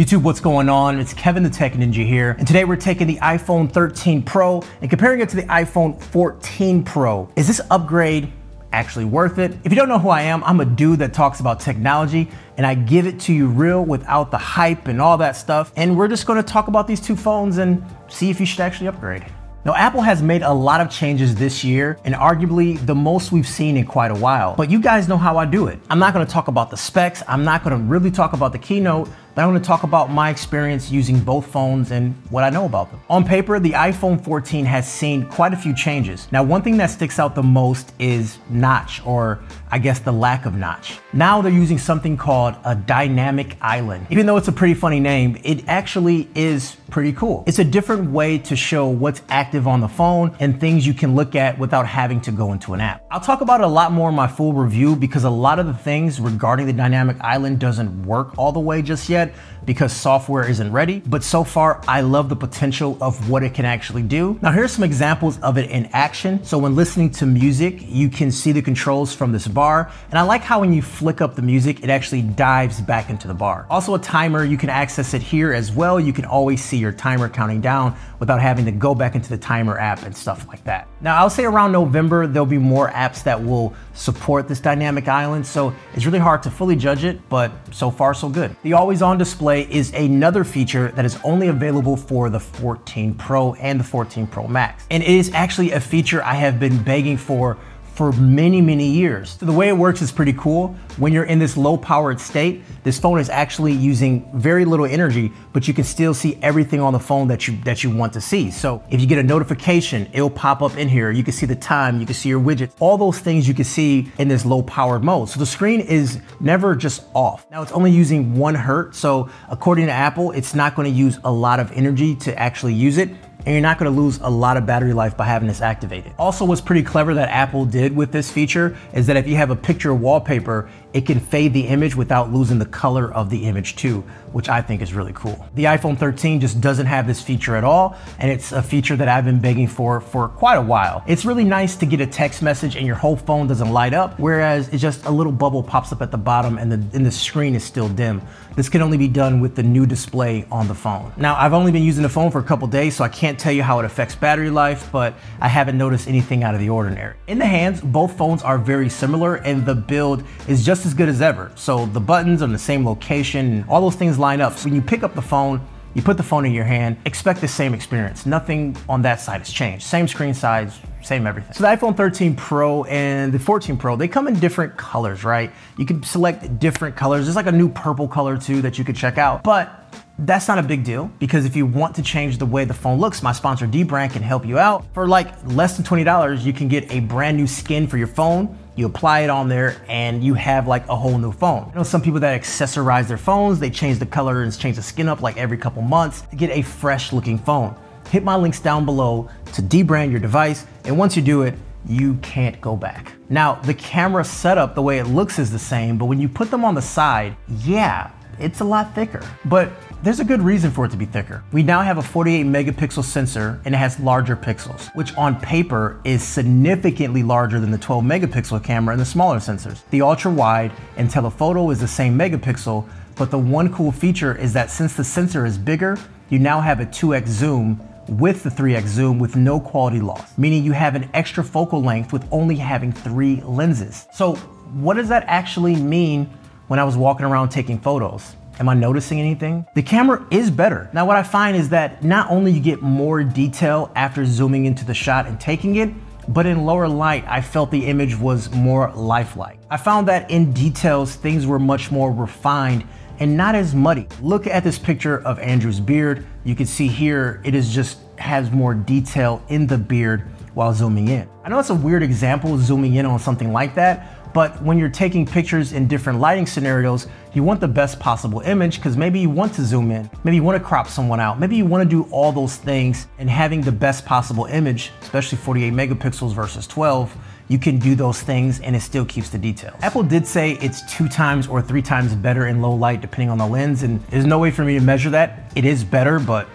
YouTube, what's going on? It's Kevin the Tech Ninja here, and today we're taking the iPhone 13 Pro and comparing it to the iPhone 14 Pro. Is this upgrade actually worth it? If you don't know who I am, I'm a dude that talks about technology and I give it to you real without the hype and all that stuff. And we're just gonna talk about these two phones and see if you should actually upgrade. Now, Apple has made a lot of changes this year, and arguably the most we've seen in quite a while. But you guys know how I do it. I'm not gonna talk about the specs, I'm not gonna really talk about the keynote, I'm gonna talk about my experience using both phones and what I know about them. On paper, the iPhone 14 has seen quite a few changes. Now, one thing that sticks out the most is notch, or I guess the lack of notch. Now they're using something called a dynamic island. Even though it's a pretty funny name, it actually is pretty cool. It's a different way to show what's active on the phone and things you can look at without having to go into an app. I'll talk about it a lot more in my full review because a lot of the things regarding the dynamic island doesn't work all the way just yet yet because software isn't ready, but so far I love the potential of what it can actually do. Now here's some examples of it in action. So when listening to music, you can see the controls from this bar, and I like how when you flick up the music, it actually dives back into the bar. Also a timer, you can access it here as well. You can always see your timer counting down without having to go back into the timer app and stuff like that. Now I'll say around November, there'll be more apps that will support this dynamic island, so it's really hard to fully judge it, but so far so good. The always on display is another feature that is only available for the 14 Pro and the 14 Pro Max. And it is actually a feature I have been begging for for many, many years. So the way it works is pretty cool. When you're in this low powered state, this phone is actually using very little energy, but you can still see everything on the phone that you that you want to see. So if you get a notification, it'll pop up in here. You can see the time, you can see your widgets, all those things you can see in this low powered mode. So the screen is never just off. Now it's only using one hertz. So according to Apple, it's not gonna use a lot of energy to actually use it and you're not gonna lose a lot of battery life by having this activated. Also, what's pretty clever that Apple did with this feature is that if you have a picture wallpaper, it can fade the image without losing the color of the image too, which I think is really cool. The iPhone 13 just doesn't have this feature at all, and it's a feature that I've been begging for for quite a while. It's really nice to get a text message and your whole phone doesn't light up, whereas it's just a little bubble pops up at the bottom and the, and the screen is still dim. This can only be done with the new display on the phone. Now, I've only been using the phone for a couple days, so I can't tell you how it affects battery life, but I haven't noticed anything out of the ordinary. In the hands, both phones are very similar and the build is just as good as ever. So the buttons are in the same location, all those things line up. So when you pick up the phone, you put the phone in your hand, expect the same experience. Nothing on that side has changed. Same screen size, same everything. So the iPhone 13 Pro and the 14 Pro, they come in different colors, right? You can select different colors. There's like a new purple color too that you could check out. But that's not a big deal because if you want to change the way the phone looks, my sponsor Dbrand can help you out. For like less than $20, you can get a brand new skin for your phone. You apply it on there and you have like a whole new phone. I know some people that accessorize their phones, they change the color and change the skin up like every couple months to get a fresh looking phone. Hit my links down below to debrand your device. And once you do it, you can't go back. Now, the camera setup, the way it looks is the same, but when you put them on the side, yeah, it's a lot thicker. But there's a good reason for it to be thicker. We now have a 48 megapixel sensor and it has larger pixels, which on paper is significantly larger than the 12 megapixel camera and the smaller sensors. The ultra wide and telephoto is the same megapixel, but the one cool feature is that since the sensor is bigger, you now have a 2x zoom with the 3x zoom with no quality loss, meaning you have an extra focal length with only having three lenses. So what does that actually mean when I was walking around taking photos? Am I noticing anything? The camera is better. Now what I find is that not only you get more detail after zooming into the shot and taking it, but in lower light, I felt the image was more lifelike. I found that in details, things were much more refined and not as muddy. Look at this picture of Andrew's beard. You can see here, it is just has more detail in the beard while zooming in. I know it's a weird example zooming in on something like that, but when you're taking pictures in different lighting scenarios, you want the best possible image because maybe you want to zoom in, maybe you want to crop someone out, maybe you want to do all those things and having the best possible image, especially 48 megapixels versus 12, you can do those things and it still keeps the details. Apple did say it's two times or three times better in low light depending on the lens and there's no way for me to measure that. It is better, but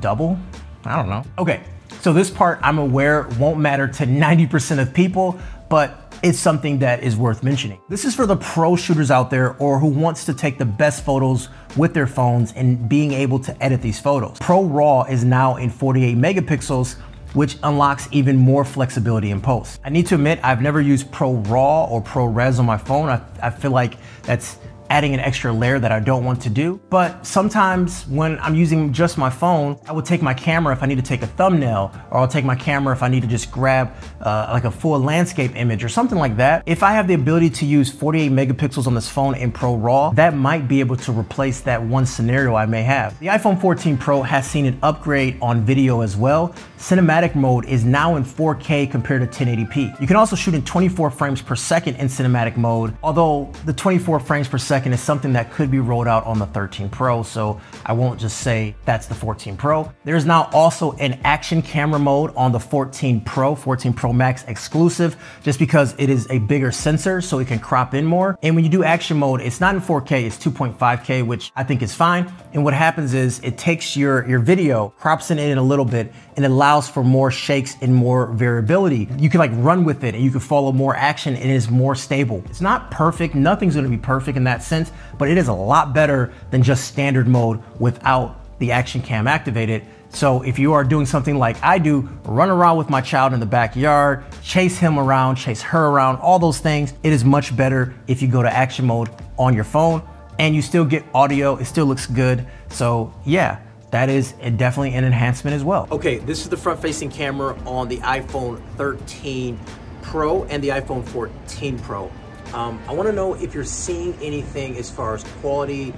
double? I don't know. Okay, so this part I'm aware won't matter to 90% of people, but it's something that is worth mentioning. This is for the pro shooters out there or who wants to take the best photos with their phones and being able to edit these photos. Pro RAW is now in 48 megapixels which unlocks even more flexibility in post. I need to admit, I've never used Pro RAW or Pro Res on my phone. I, I feel like that's adding an extra layer that I don't want to do. But sometimes when I'm using just my phone, I will take my camera if I need to take a thumbnail, or I'll take my camera if I need to just grab uh, like a full landscape image or something like that. If I have the ability to use 48 megapixels on this phone in Pro RAW, that might be able to replace that one scenario I may have. The iPhone 14 Pro has seen an upgrade on video as well. Cinematic mode is now in 4K compared to 1080p. You can also shoot in 24 frames per second in cinematic mode, although the 24 frames per second second is something that could be rolled out on the 13 Pro, so I won't just say that's the 14 Pro. There's now also an action camera mode on the 14 Pro, 14 Pro Max exclusive, just because it is a bigger sensor, so it can crop in more. And when you do action mode, it's not in 4K, it's 2.5K, which I think is fine. And what happens is it takes your, your video, crops it in a little bit, and allows for more shakes and more variability. You can like run with it and you can follow more action and it is more stable. It's not perfect, nothing's gonna be perfect in that sense, but it is a lot better than just standard mode without the action cam activated. So if you are doing something like I do, run around with my child in the backyard, chase him around, chase her around, all those things, it is much better if you go to action mode on your phone and you still get audio, it still looks good. So yeah, that is definitely an enhancement as well. Okay, this is the front facing camera on the iPhone 13 Pro and the iPhone 14 Pro. Um, I wanna know if you're seeing anything as far as quality,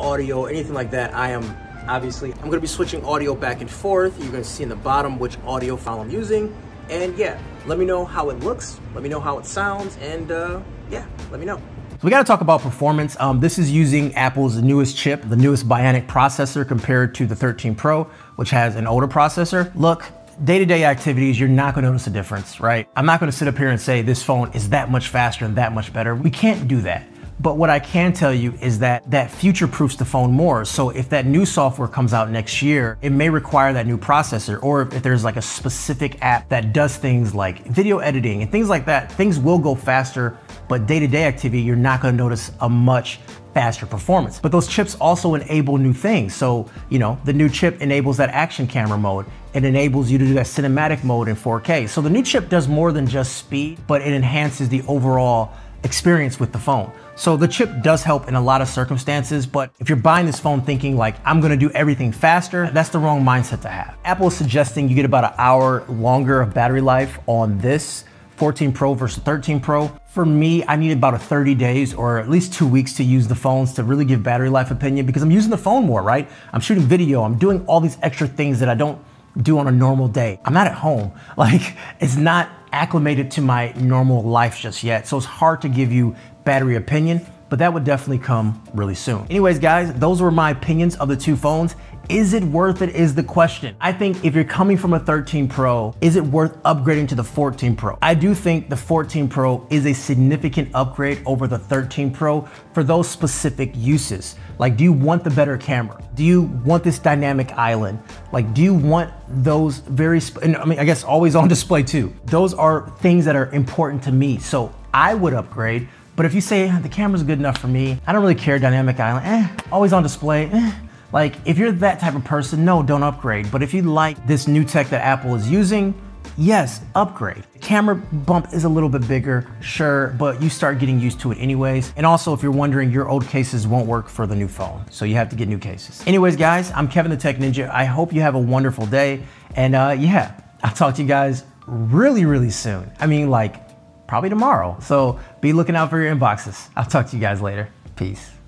audio, anything like that. I am obviously, I'm gonna be switching audio back and forth. You're gonna see in the bottom which audio file I'm using. And yeah, let me know how it looks. Let me know how it sounds. And uh, yeah, let me know. So we gotta talk about performance. Um, this is using Apple's newest chip, the newest Bionic processor compared to the 13 Pro, which has an older processor. Look, day-to-day activities, you're not gonna notice a difference, right? I'm not gonna sit up here and say this phone is that much faster and that much better. We can't do that. But what I can tell you is that that future proofs the phone more. So if that new software comes out next year, it may require that new processor. Or if there's like a specific app that does things like video editing and things like that, things will go faster. But day to day activity, you're not gonna notice a much faster performance. But those chips also enable new things. So, you know, the new chip enables that action camera mode. It enables you to do that cinematic mode in 4K. So the new chip does more than just speed, but it enhances the overall experience with the phone. So the chip does help in a lot of circumstances, but if you're buying this phone thinking like, I'm gonna do everything faster, that's the wrong mindset to have. Apple is suggesting you get about an hour longer of battery life on this 14 Pro versus 13 Pro. For me, I need about a 30 days or at least two weeks to use the phones to really give battery life opinion because I'm using the phone more, right? I'm shooting video, I'm doing all these extra things that I don't do on a normal day. I'm not at home. Like, it's not acclimated to my normal life just yet. So it's hard to give you battery opinion, but that would definitely come really soon. Anyways, guys, those were my opinions of the two phones. Is it worth it is the question. I think if you're coming from a 13 Pro, is it worth upgrading to the 14 Pro? I do think the 14 Pro is a significant upgrade over the 13 Pro for those specific uses. Like, do you want the better camera? Do you want this dynamic island? Like, do you want those very, I mean, I guess always on display too. Those are things that are important to me. So I would upgrade, but if you say the camera's good enough for me, I don't really care dynamic island, eh, always on display, eh, like, if you're that type of person, no, don't upgrade. But if you like this new tech that Apple is using, yes, upgrade. Camera bump is a little bit bigger, sure, but you start getting used to it anyways. And also, if you're wondering, your old cases won't work for the new phone, so you have to get new cases. Anyways, guys, I'm Kevin the Tech Ninja. I hope you have a wonderful day. And uh, yeah, I'll talk to you guys really, really soon. I mean, like, probably tomorrow. So be looking out for your inboxes. I'll talk to you guys later. Peace.